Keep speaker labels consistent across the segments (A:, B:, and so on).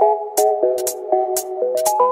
A: Thank you.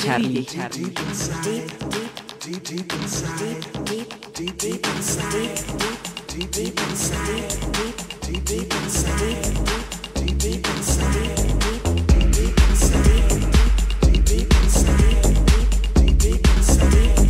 A: tap
B: me, tap me. Deep, deep, deep inside. Deep, deep, deep inside. Deep, deep inside. Deep, deep inside. Deep, deep inside. Deep, deep inside. Deep, deep inside. Deep, deep inside.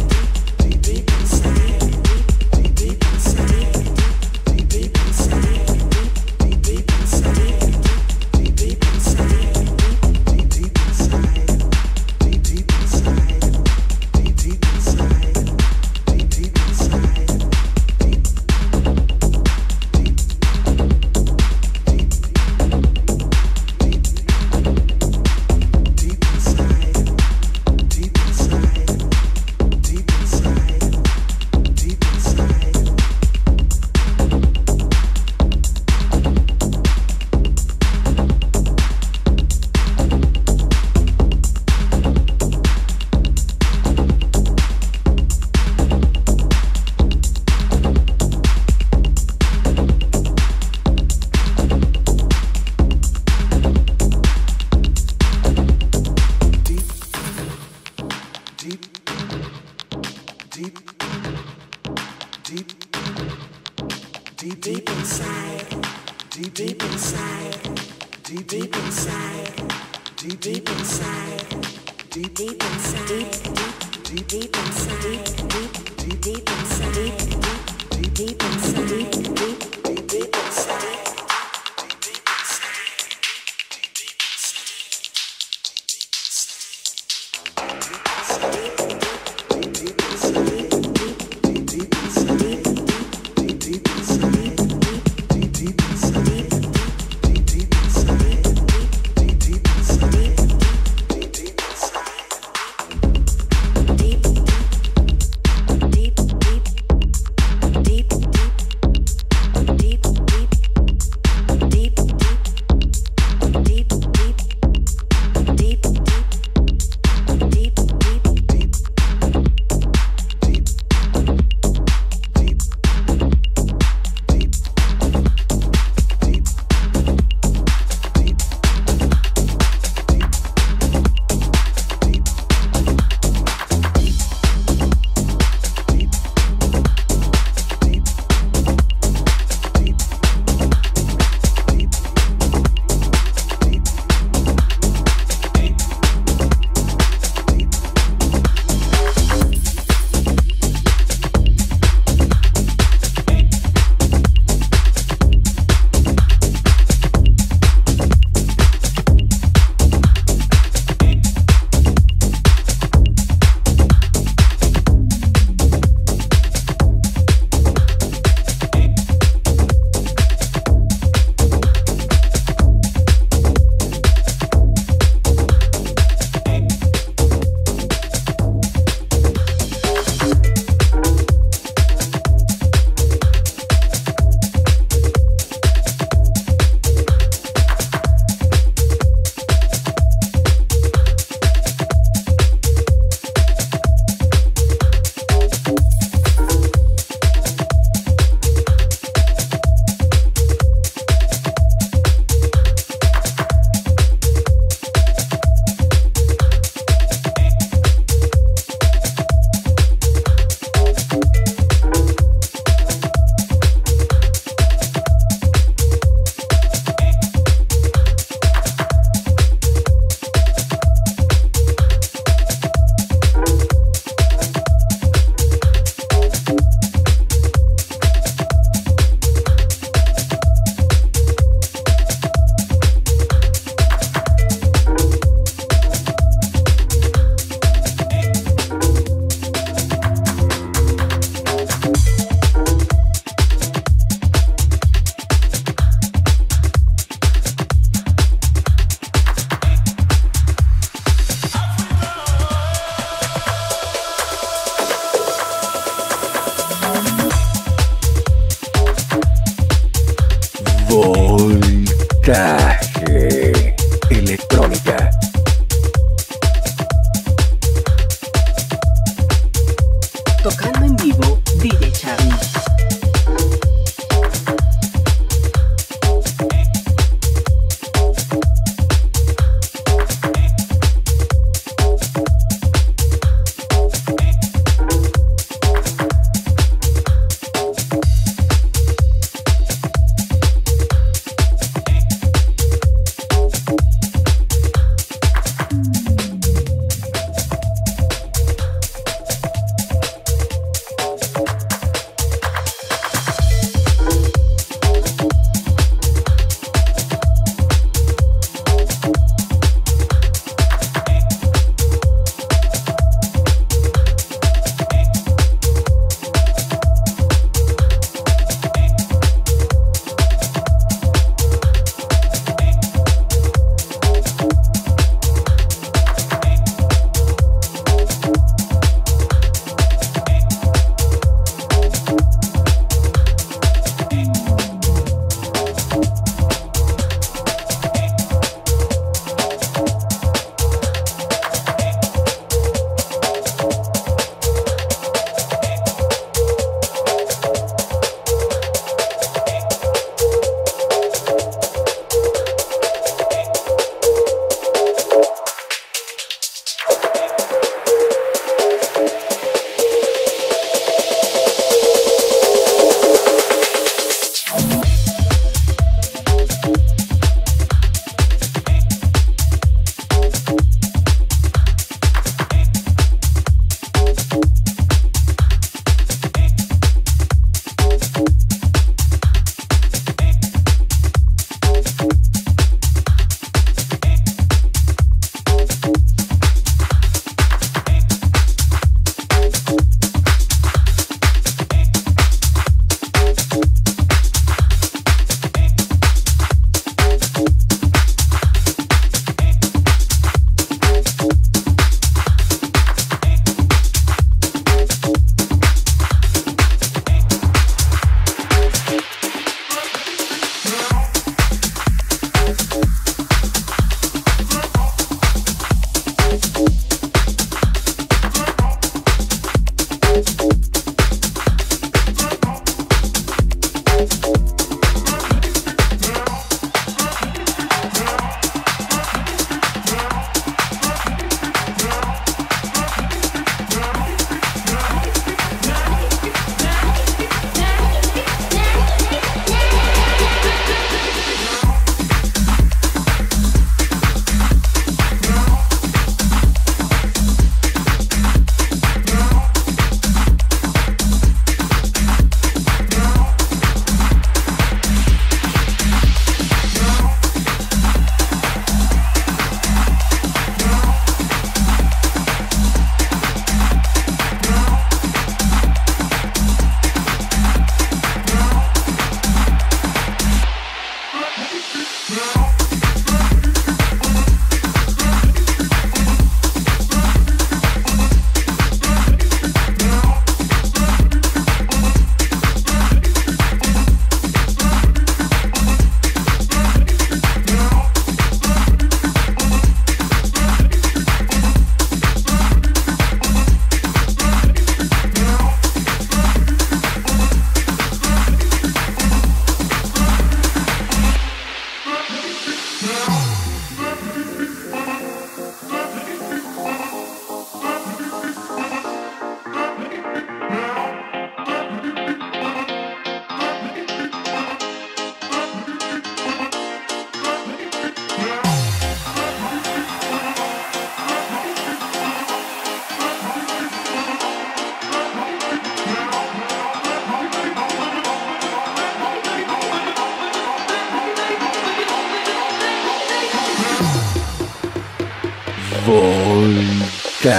C: Voltaje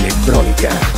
C: Electrónica.